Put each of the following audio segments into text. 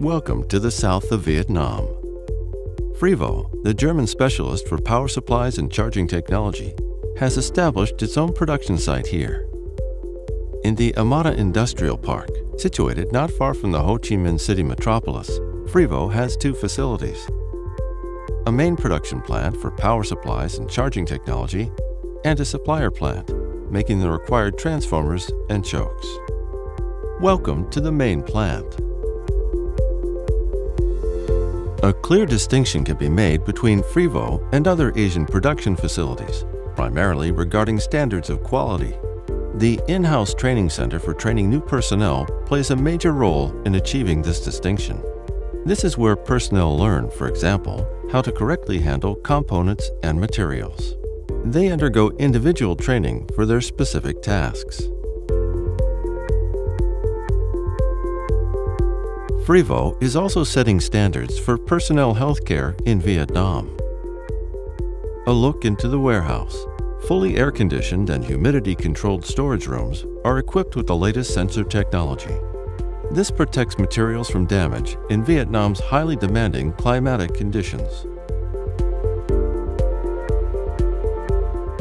Welcome to the south of Vietnam. FRIWO, the German specialist for power supplies and charging technology, has established its own production site here. In the Amata Industrial Park, situated not far from the Ho Chi Minh City metropolis, FRIWO has two facilities. A main production plant for power supplies and charging technology, and a supplier plant, making the required transformers and chokes. Welcome to the main plant. A clear distinction can be made between FRIWO and other Asian production facilities, primarily regarding standards of quality. The in-house training center for training new personnel plays a major role in achieving this distinction. This is where personnel learn, for example, how to correctly handle components and materials. They undergo individual training for their specific tasks. FRIWO is also setting standards for personnel healthcare in Vietnam. A look into the warehouse. Fully air-conditioned and humidity-controlled storage rooms are equipped with the latest sensor technology. This protects materials from damage in Vietnam's highly demanding climatic conditions.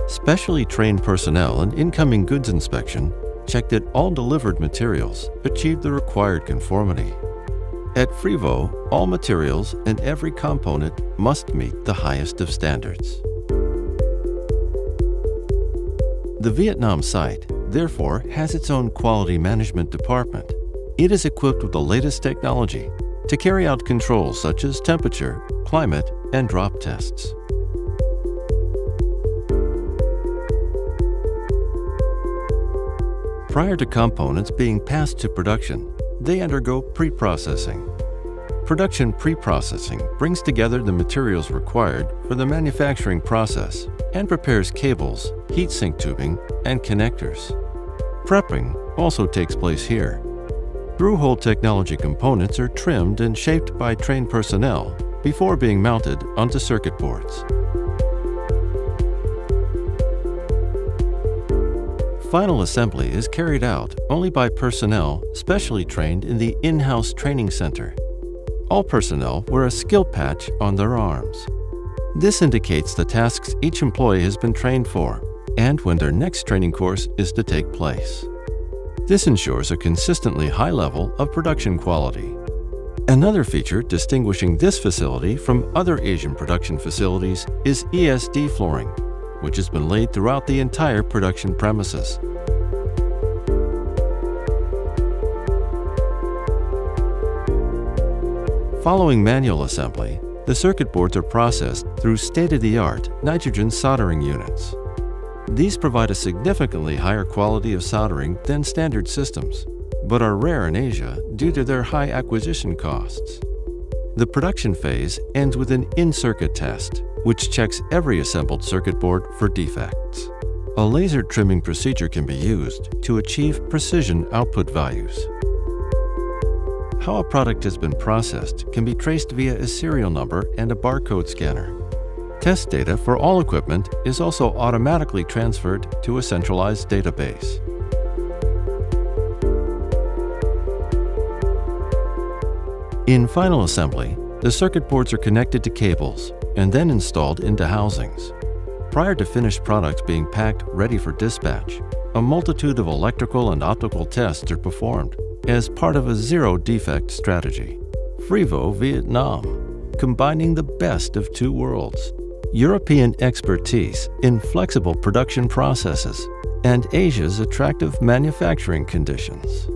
Specially trained personnel and incoming goods inspection checked that all delivered materials achieved the required conformity. At FRIWO, all materials and every component must meet the highest of standards. The Vietnam site, therefore, has its own quality management department. It is equipped with the latest technology to carry out controls such as temperature, climate, and drop tests. Prior to components being passed to production, they undergo pre-processing. Production pre-processing brings together the materials required for the manufacturing process and prepares cables, heat shrink tubing, and connectors. Prepping also takes place here. Through-hole technology components are trimmed and shaped by trained personnel before being mounted onto circuit boards. Final assembly is carried out only by personnel specially trained in the in-house training center. All personnel wear a skill patch on their arms. This indicates the tasks each employee has been trained for and when their next training course is to take place. This ensures a consistently high level of production quality. Another feature distinguishing this facility from other Asian production facilities is ESD flooring, which has been laid throughout the entire production premises. Following manual assembly, the circuit boards are processed through state-of-the-art nitrogen soldering units. These provide a significantly higher quality of soldering than standard systems, but are rare in Asia due to their high acquisition costs. The production phase ends with an in-circuit test, which checks every assembled circuit board for defects. A laser trimming procedure can be used to achieve precision output values. How a product has been processed can be traced via a serial number and a barcode scanner. Test data for all equipment is also automatically transferred to a centralized database. In final assembly, the circuit boards are connected to cables and then installed into housings. Prior to finished products being packed ready for dispatch, a multitude of electrical and optical tests are performed as part of a zero defect strategy. FRIWO Vietnam, combining the best of two worlds European expertise in flexible production processes and Asia's attractive manufacturing conditions.